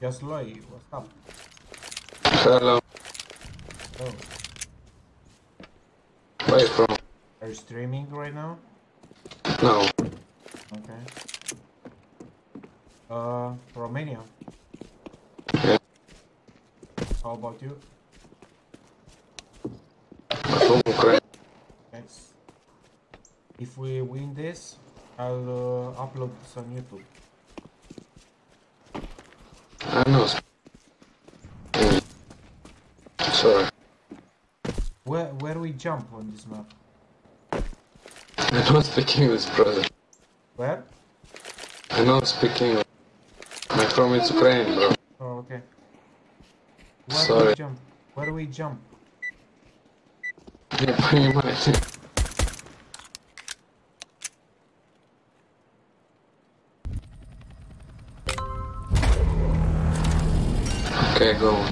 Just Loy, what's up? Hello. Oh, Where you from? are you streaming right now? No. Okay. Uh, Romania. Yeah. How about you? From Ukraine. Thanks. If we win this, I'll uh, upload this on YouTube I know. Mm. Sorry. Where where we jump on this map? I don't speak English, brother. Where? I don't speak English. I'm from Ukraine, bro. Oh, okay. Where do Sorry. we jump? Where do we jump? Не понимаете. Okay, go.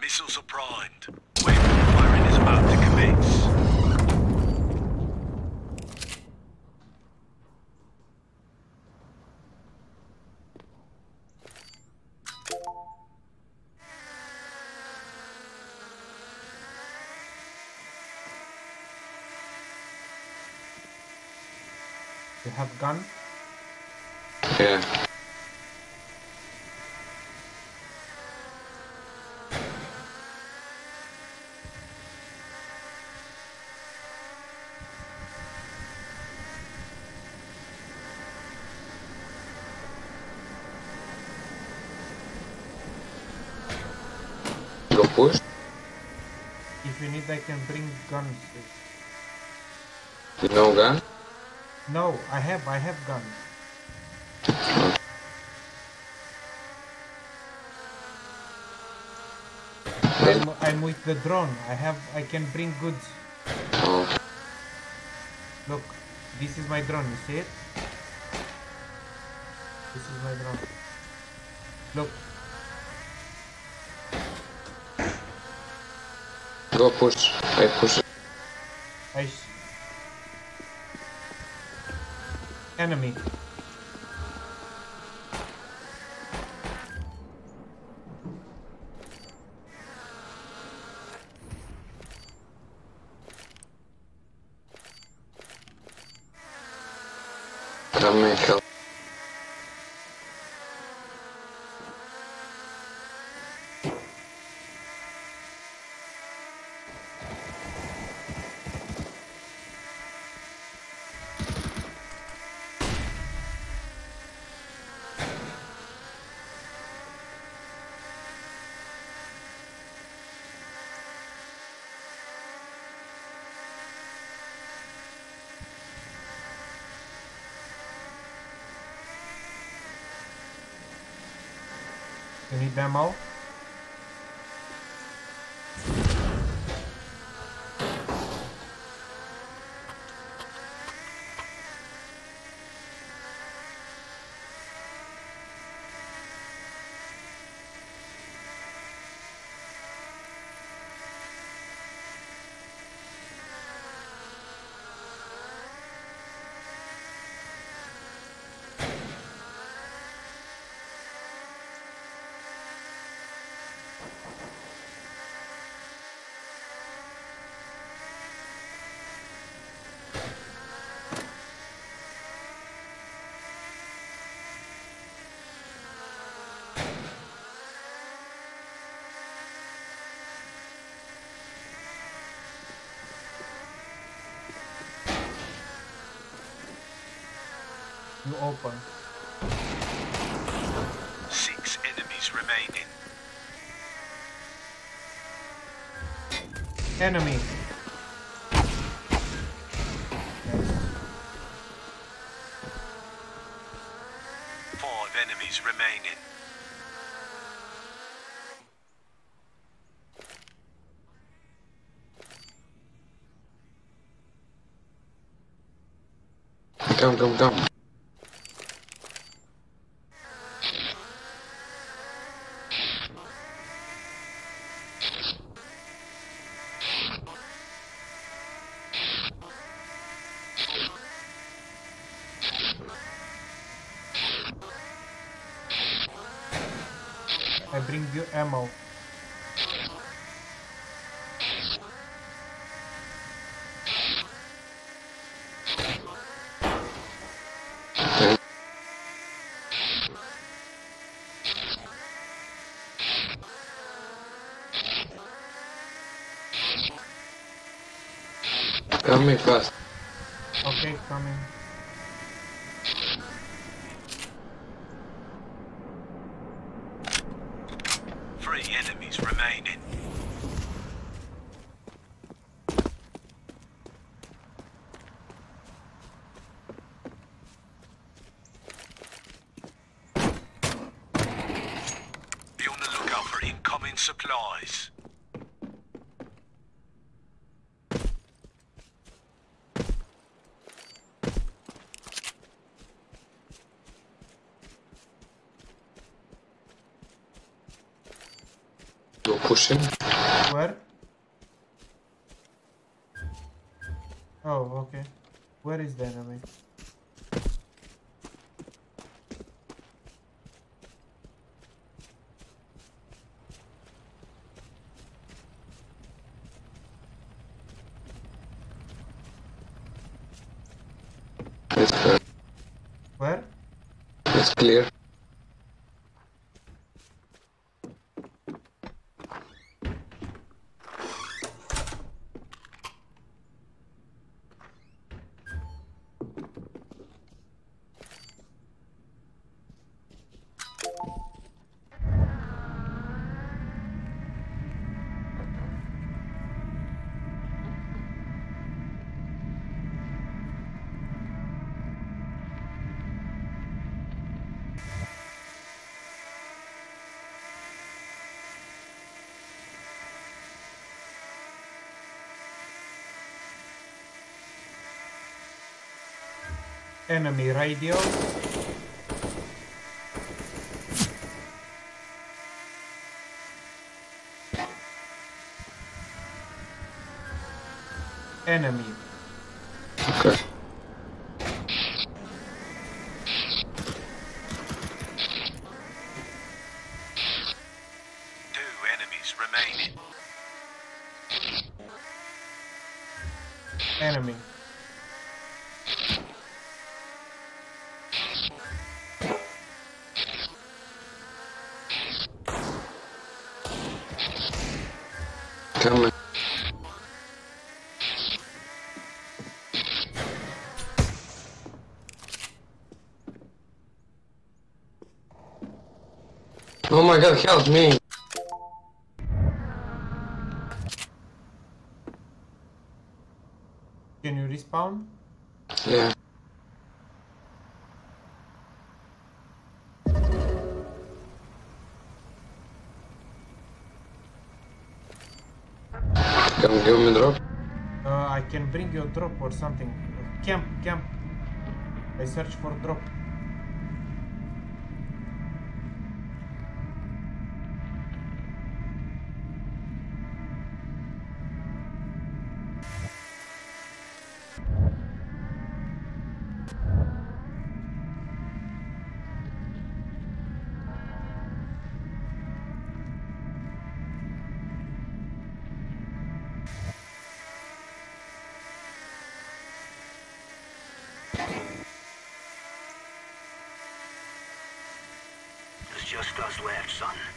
Missiles are primed. Wave firing is about to commence. You have gun? Yeah. Push. If you need, I can bring guns. Know gun? No, I have, I have guns. I'm, I'm with the drone. I have, I can bring goods. Look, this is my drone. You see it? This is my drone. Look, go push. I push. I. Enemy. Dammi You open. Six enemies remaining. Enemy. Five enemies remaining. Come, come, come. I bring you ammo. Coming fast. Okay, coming. Three enemies remaining. Be on the lookout for incoming supplies. Go push him. Where? Oh, okay. Where is the enemy? It's, Where? it's clear. Enemy radio. Enemy. Okay. Coming. Oh my god, help me! Can you respawn? Yeah. Drop or something. Camp, camp. I search for drop. Just us left, son.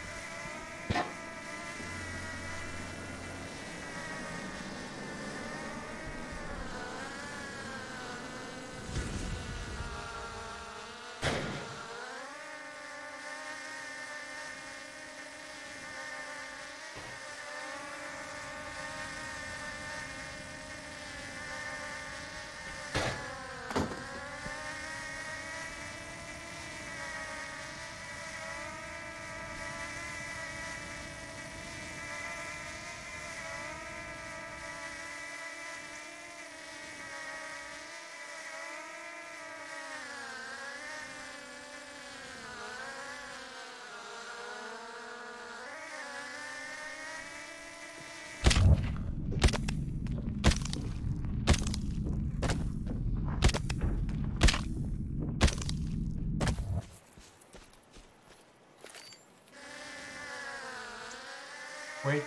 Wait.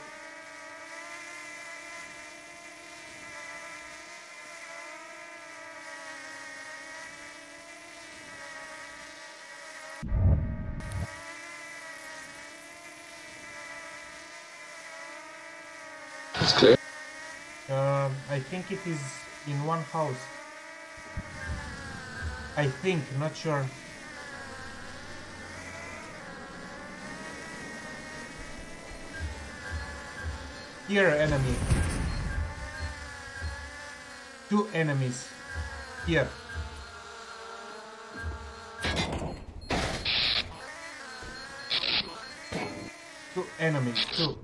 It's clear. Uh, I think it is in one house. I think, not sure. Here, enemy. Two enemies. Here. Two enemies, two.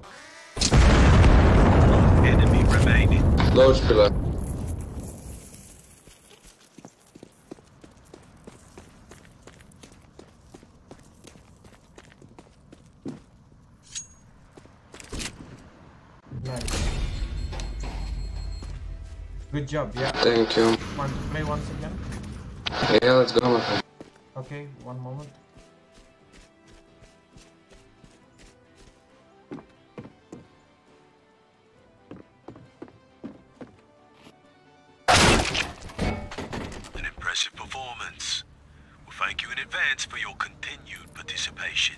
Enemy remaining. Close pillar. Good job, yeah. Thank you. Want to play once again? Yeah, let's go, my friend. Okay, one moment. An impressive performance. Well, thank you in advance for your continued participation.